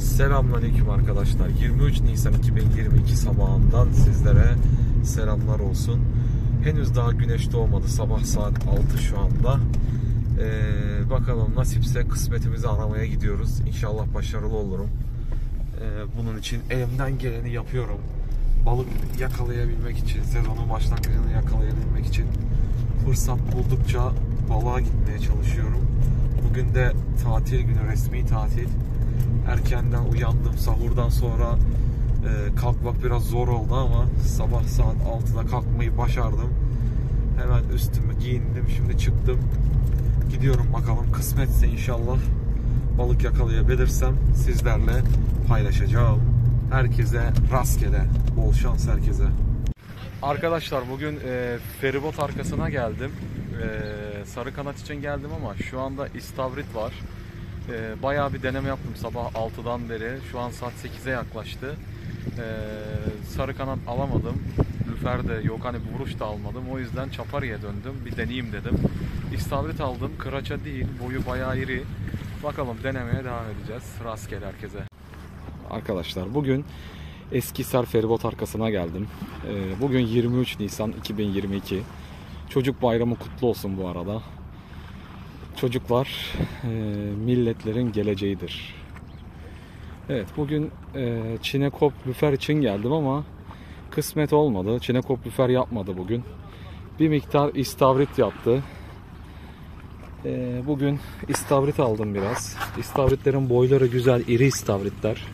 Selamünaleyküm arkadaşlar. 23 Nisan 2022 sabahından sizlere selamlar olsun. Henüz daha güneş doğmadı. Sabah saat 6 şu anda. Ee, bakalım nasipse kısmetimizi aramaya gidiyoruz. İnşallah başarılı olurum. Ee, bunun için elimden geleni yapıyorum. Balık yakalayabilmek için, sezonun başlangıcını yakalayabilmek için fırsat buldukça balığa gitmeye çalışıyorum. Bugün de tatil günü, resmi tatil. Erkenden uyandım. Sahurdan sonra e, kalkmak biraz zor oldu ama sabah saat 6'da kalkmayı başardım. Hemen üstümü giyindim. Şimdi çıktım. Gidiyorum bakalım. Kısmetse inşallah balık yakalayabilirsem sizlerle paylaşacağım. Herkese rastgele. Bol şans herkese. Arkadaşlar bugün e, feribot arkasına geldim. E, sarı kanat için geldim ama şu anda istavrit var. E, bayağı bir deneme yaptım sabah 6'dan beri. Şu an saat 8'e yaklaştı. E, sarı kanat alamadım. Lüfer de yok hani vuruş da almadım. O yüzden çapariye döndüm. Bir deneyeyim dedim. İstavrit aldım. Kıraça değil. Boyu bayağı iri. Bakalım denemeye devam edeceğiz. Rastgele herkese. Arkadaşlar bugün Eskisar feribot arkasına geldim. Ee, Bugün 23 Nisan 2022. Çocuk bayramı kutlu olsun bu arada. Çocuklar e, milletlerin geleceğidir. Evet bugün e, Çinekop lüfer için geldim ama kısmet olmadı. Çinekop lüfer yapmadı bugün. Bir miktar istavrit yaptı. E, Bugün istavrit aldım biraz. İstavritlerin boyları güzel, iri istavritler.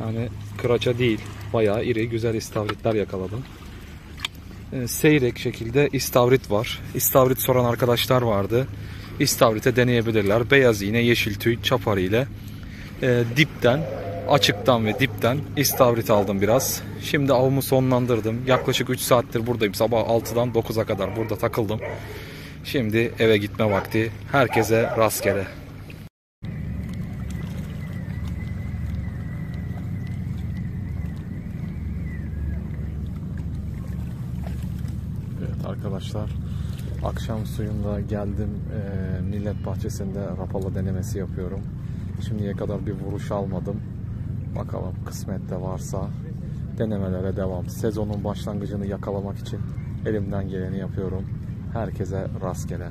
Yani kıraça değil. Bayağı iri, güzel istavritler yakaladım. Ee, seyrek şekilde istavrit var. İstavrit soran arkadaşlar vardı. İstavrite deneyebilirler. Beyaz iğne, yeşil tüy, çapar ile e, dipten, açıktan ve dipten istavrit aldım biraz. Şimdi avımı sonlandırdım. Yaklaşık 3 saattir buradayım. Sabah 6'dan 9'a kadar burada takıldım. Şimdi eve gitme vakti. Herkese rastgele. Evet arkadaşlar akşam suyunda geldim Ee, millet bahçesinde rapala denemesi yapıyorum. Şimdiye kadar bir vuruş almadım. Bakalım kısmette varsa denemelere devam. Sezonun başlangıcını yakalamak için elimden geleni yapıyorum. Herkese rastgele.